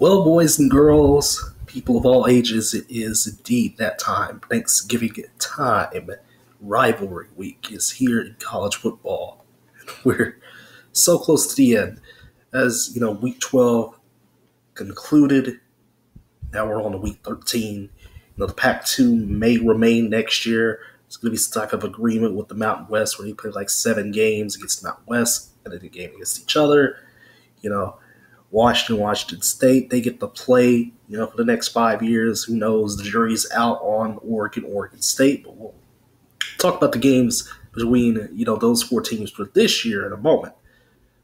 Well, boys and girls, people of all ages, it is indeed that time. Thanksgiving time. Rivalry week is here in college football. We're so close to the end. As you know, week 12 concluded. Now we're on to week 13. You know, the Pac 2 may remain next year. It's going to be type of agreement with the Mountain West where they play like seven games against the Mountain West and then a game against each other. You know, Washington, Washington State, they get to play, you know, for the next five years. Who knows? The jury's out on Oregon, Oregon State, but we'll talk about the games between, you know, those four teams for this year in a moment.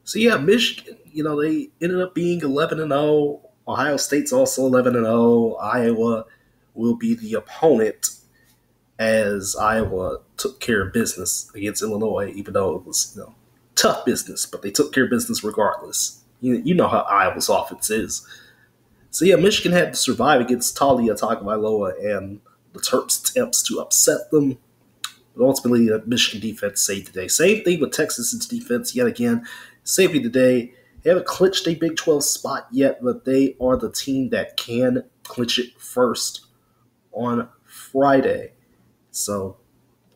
So yeah, Michigan, you know, they ended up being 11 and 0. Ohio State's also 11 and 0. Iowa will be the opponent as Iowa took care of business against Illinois, even though it was, you know, tough business, but they took care of business regardless. You, you know how Iowa's offense is. So yeah, Michigan had to survive against Taulia Tagovailoa and the Terps' attempts to upset them. But ultimately, the Michigan defense saved the day. Same thing with Texas's defense yet again. Saved the day. They haven't clinched a Big 12 spot yet, but they are the team that can clinch it first on Friday. So,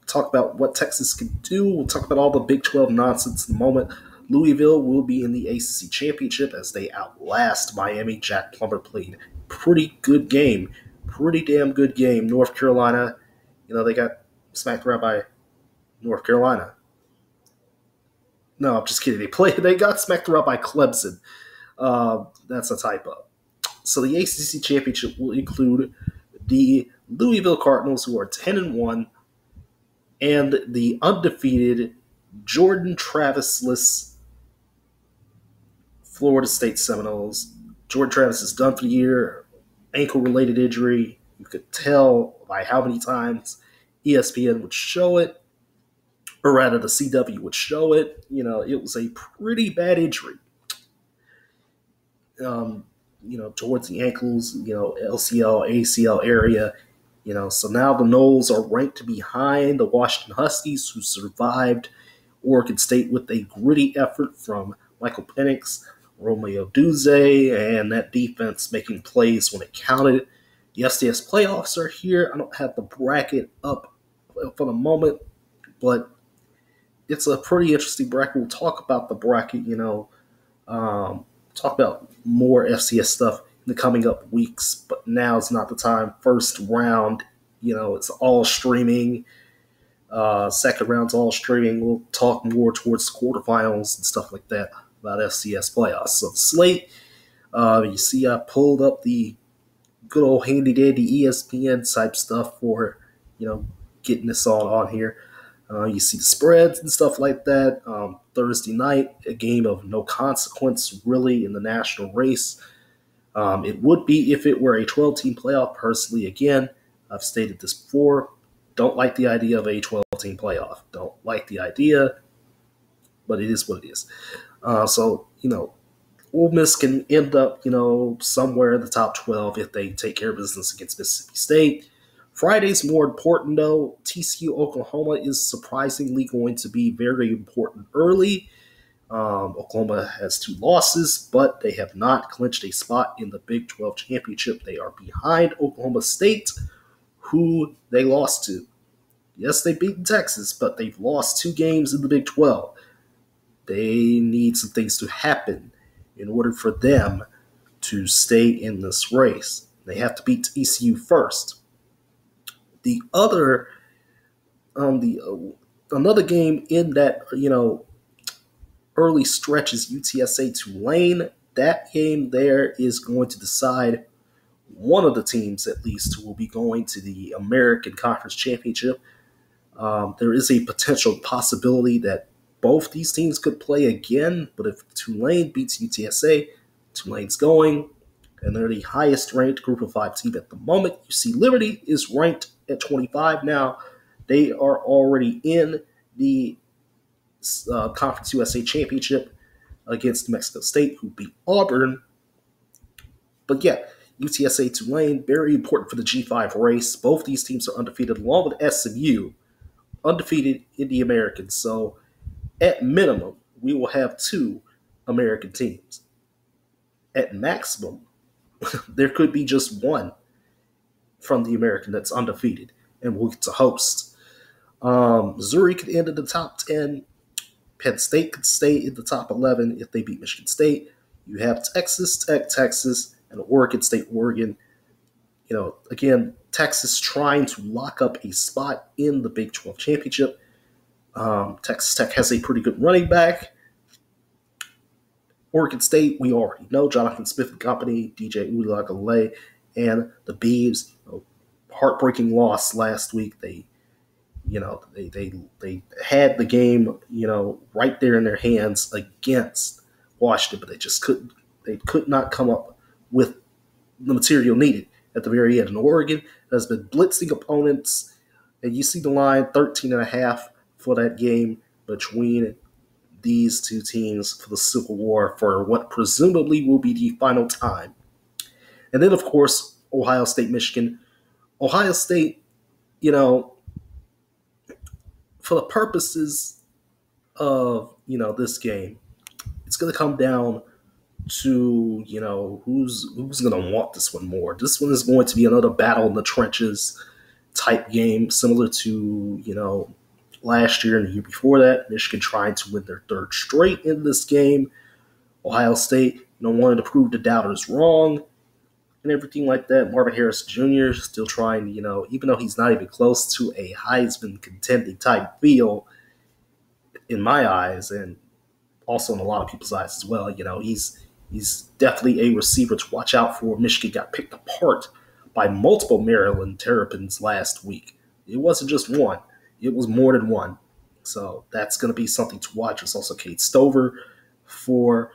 talk about what Texas can do. We'll talk about all the Big 12 nonsense in a moment. Louisville will be in the ACC championship as they outlast Miami. Jack Plummer played pretty good game, pretty damn good game. North Carolina, you know, they got smacked around by North Carolina. No, I'm just kidding. They played. They got smacked around by Clemson. Uh, that's a typo. So the ACC championship will include the Louisville Cardinals, who are 10 and one, and the undefeated Jordan Travisless Florida State Seminoles. Jordan Travis is done for the year. Ankle related injury. You could tell by how many times ESPN would show it, or rather, the CW would show it. You know, it was a pretty bad injury. Um, you know, towards the ankles, you know, LCL, ACL area. You know, so now the Noles are ranked behind the Washington Huskies, who survived Oregon State with a gritty effort from Michael Penix, Rome Odunze, and that defense making plays when it counted. The FCS playoffs are here. I don't have the bracket up for the moment, but it's a pretty interesting bracket. We'll talk about the bracket, you know, um, talk about more FCS stuff in the coming up weeks, but now is not the time. First round, you know, it's all streaming. Uh, second round's all streaming. We'll talk more towards quarterfinals and stuff like that about FCS playoffs. So the slate, uh, you see, I pulled up the good old handy dandy ESPN type stuff for you know getting this all on here. Uh, you see the spreads and stuff like that. Um, Thursday night, a game of no consequence really in the national race. Um, it would be if it were a 12 team playoff. Personally, again, I've stated this before. Don't like the idea of a 12 team playoff. Don't like the idea, but it is what it is. Uh, so, you know, Ole Miss can end up, you know, somewhere in the top 12 if they take care of business against Mississippi State. Friday's more important, though. TCU Oklahoma is surprisingly going to be very important early. Um, Oklahoma has two losses, but they have not clinched a spot in the Big 12 championship. They are behind Oklahoma State, who they lost to. Yes, they beat Texas, but they've lost two games in the Big 12. They need some things to happen in order for them to stay in this race. They have to beat ECU first. The other, um, the uh, another game in that you know early stretch is UTSA Tulane. That game there is going to decide one of the teams, at least, will be going to the American Conference Championship. Um, there is a potential possibility that both these teams could play again, but if Tulane beats UTSA, Tulane's going, and they're the highest ranked group of five team at the moment. You see, Liberty is ranked at 25 now. They are already in the uh, Conference USA Championship against Mexico State, who beat Auburn. But yeah, UTSA Tulane, very important for the G5 race. Both these teams are undefeated, along with SMU, undefeated in the Americans. So at minimum, we will have two American teams. At maximum, there could be just one from the American that's undefeated and will get to host. Um, Missouri could end in the top 10. Penn State could stay in the top 11 if they beat Michigan State. You have Texas Tech, Texas, and Oregon State, Oregon. You know, again, Texas trying to lock up a spot in the Big 12 championship. Um, Texas Tech has a pretty good running back. Oregon State, we already know Jonathan Smith and company, DJ Uiagalelei, and the Beavs. You know, heartbreaking loss last week. They, you know, they, they they had the game, you know, right there in their hands against Washington, but they just couldn't. They could not come up with the material needed at the very end. And Oregon has been blitzing opponents, and you see the line 13 and a half for that game between these two teams for the Civil War for what presumably will be the final time. And then, of course, Ohio State, Michigan. Ohio State, you know, for the purposes of, you know, this game, it's going to come down to, you know, who's who's going to want this one more. This one is going to be another battle in the trenches type game, similar to, you know, last year and the year before that. Michigan trying to win their third straight in this game. Ohio State, you know, wanted to prove the doubters wrong and everything like that. Marvin Harrison Jr. still trying, you know, even though he's not even close to a Heisman contending type feel in my eyes, and also in a lot of people's eyes as well. You know, he's he's definitely a receiver to watch out for. Michigan got picked apart by multiple Maryland Terrapins last week. It wasn't just one it was more than one. So that's going to be something to watch. It's also Cade Stover for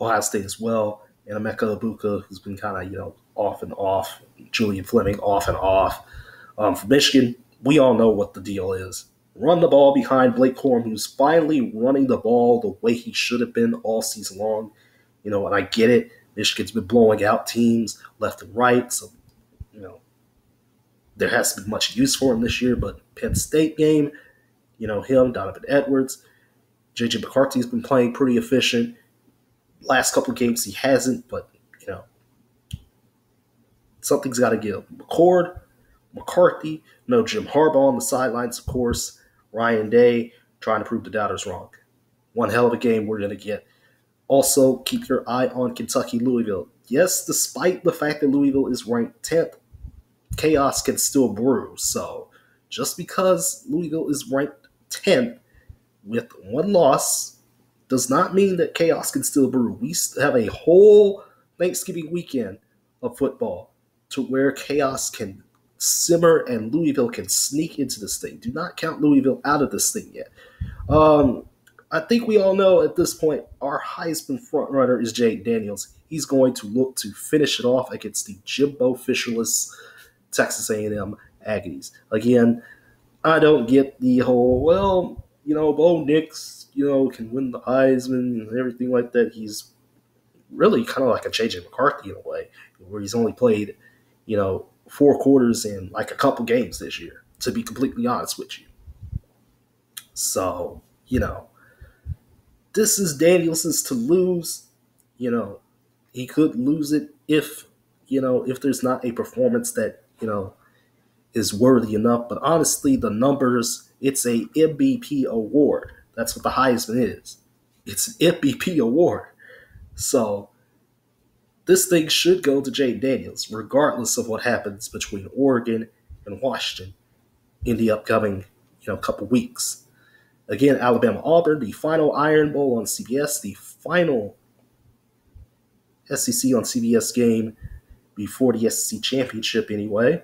Ohio State as well, and Emeka Egbuka, who's been kind of you know off and off. Julian Fleming off and off. Um, for Michigan, we all know what the deal is. Run the ball behind Blake Corum, who's finally running the ball the way he should have been all season long. You know, and I get it. Michigan's been blowing out teams left and right, so there hasn't been much use for him this year, but Penn State game, you know, him, Donovan Edwards, JJ McCarthy's been playing pretty efficient. Last couple games he hasn't, but you know, something's got to give. McCord, McCarthy, no Jim Harbaugh on the sidelines, of course. Ryan Day trying to prove the doubters wrong. One hell of a game we're going to get. Also, keep your eye on Kentucky Louisville. Yes, despite the fact that Louisville is ranked 10th, chaos can still brew. So just because Louisville is ranked 10th with one loss does not mean that chaos can still brew. We have a whole Thanksgiving weekend of football to where chaos can simmer and Louisville can sneak into this thing. Do not count Louisville out of this thing yet. Um, I think we all know at this point our Heisman frontrunner is Jayden Daniels. He's going to look to finish it off against the Jimbo Fisherless Texas A&M Aggies. Again, I don't get the whole well, you know, Bo Nix, you know, can win the Heisman and everything like that. He's really kind of like a JJ McCarthy in a way, where he's only played, you know, four quarters in like a couple games this year. To be completely honest with you, so you know, this is Daniels's to lose. You know, he could lose it if you know if there's not a performance that you know, is worthy enough. But honestly, the numbers, it's a MVP award. That's what the Heisman is. It's an MVP award. So this thing should go to Jay Daniels, regardless of what happens between Oregon and Washington in the upcoming, you know, couple weeks. Again, Alabama Auburn, the final Iron Bowl on CBS, the final SEC on CBS game before the SEC championship anyway,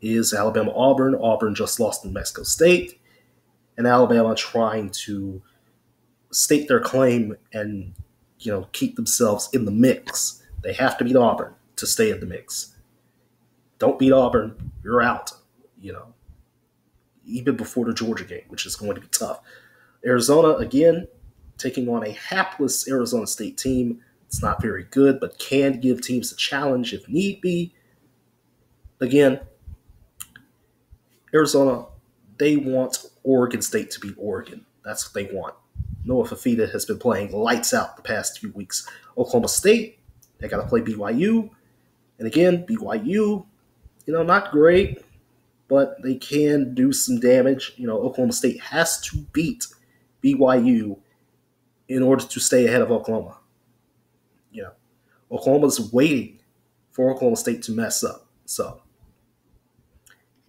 is Alabama Auburn. Auburn just lost to Mexico State, and Alabama trying to state their claim and you know keep themselves in the mix. They have to beat Auburn to stay in the mix. Don't beat Auburn, you're out. You know, even before the Georgia game, which is going to be tough. Arizona again taking on a hapless Arizona State team it's not very good, but can give teams a challenge if need be. Again, Arizona, they want Oregon State to be Oregon. That's what they want. Noah Fifita has been playing lights out the past few weeks. Oklahoma State, They got to play BYU. And again, BYU, you know, not great, but they can do some damage. You know, Oklahoma State has to beat BYU in order to stay ahead of Oklahoma. Oklahoma's waiting for Oklahoma State to mess up. So,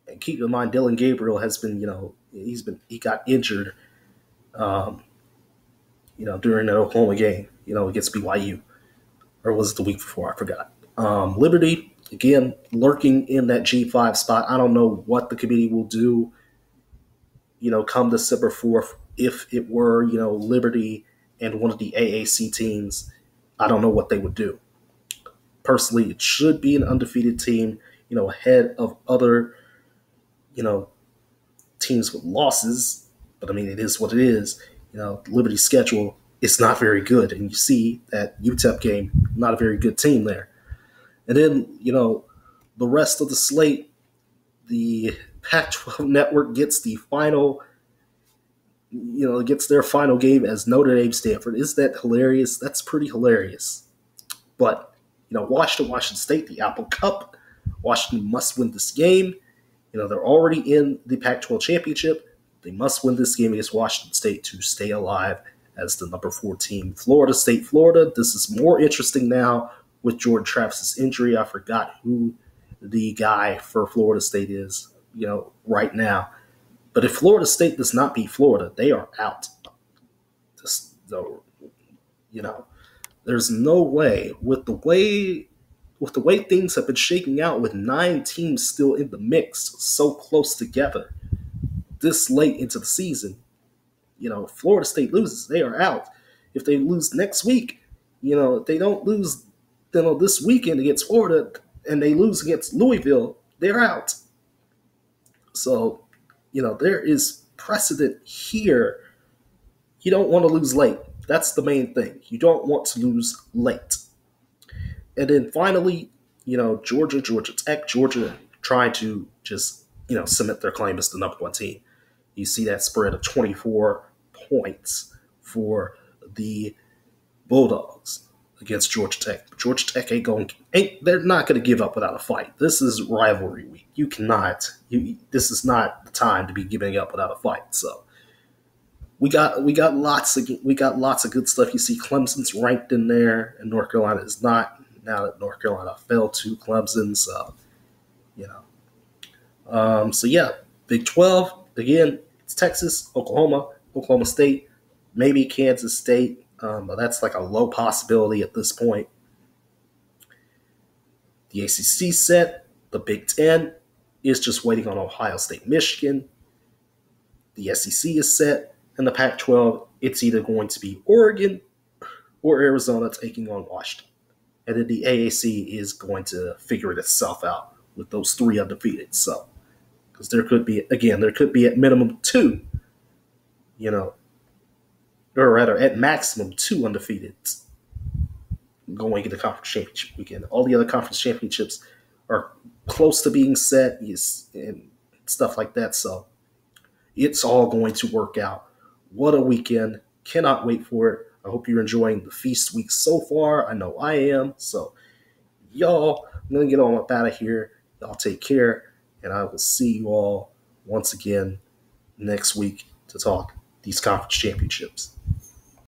and keep in mind, Dillon Gabriel has been, you know, he's been he got injured, um, you know, during that Oklahoma game, you know, against BYU, or was it the week before? I forgot. Um, Liberty again lurking in that G five spot. I don't know what the committee will do. You know, come December fourth, if it were you know Liberty and one of the AAC teams, I don't know what they would do. Personally, it should be an undefeated team, you know, ahead of other, you know, teams with losses. But I mean, it is what it is. You know, Liberty's schedule is not very good, and you see that UTEP game, not a very good team there. And then, you know, the rest of the slate, the Pac 12 network gets the final you know, gets their final game as Notre Dame Stanford. Is that hilarious? That's pretty hilarious. But, you know, Washington, Washington State, the Apple Cup. Washington must win this game. You know, they're already in the Pac 12 championship. They must win this game against Washington State to stay alive as the number four team. Florida State, Florida. This is more interesting now with Jordan Travis's injury. I forgot who the guy for Florida State is, you know, right now. But if Florida State does not beat Florida, they are out. Just, you know, there's no way with the way with the way things have been shaking out with nine teams still in the mix so close together this late into the season you know florida state loses they are out if they lose next week you know if they don't lose you know this weekend against florida and they lose against louisville they're out so you know, there is precedent here. You don't want to lose late. That's the main thing. You don't want to lose late. And then finally, you know, Georgia, Georgia Tech, Georgia trying to just, you know, cement their claim as the number one team. You see that spread of 24 points for the Bulldogs against Georgia Tech. Georgia Tech ain't going. Ain't they're not going to give up without a fight. This is rivalry week. You cannot. You this is not the time to be giving up without a fight. So we got we got lots of we got lots of good stuff. You see, Clemson's ranked in there, and North Carolina is not. Now that North Carolina fell to Clemson, so you know. Um, so yeah, Big Twelve again. It's Texas, Oklahoma, Oklahoma State, maybe Kansas State, um, but that's like a low possibility at this point. The ACC set, the Big Ten is just waiting on Ohio State, Michigan. The SEC is set, and the Pac 12, it's either going to be Oregon or Arizona taking on Washington. And then the AAC is going to figure it itself out with those three undefeated. So, because there could be, again, there could be at minimum two, you know, or rather at maximum two undefeated going into conference championship weekend. All the other conference championships are close to being set and stuff like that. So it's all going to work out. What a weekend. Cannot wait for it. I hope you're enjoying the feast week so far. I know I am. So, y'all, I'm going to get on up out of here. Y'all take care. And I will see you all once again next week to talk these conference championships.